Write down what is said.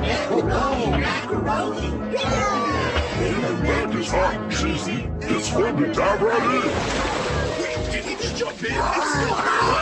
Macaroni, macaroni. Oh, the mac is hot and cheesy. It's from the dive right in. Wait, Did he just jump in?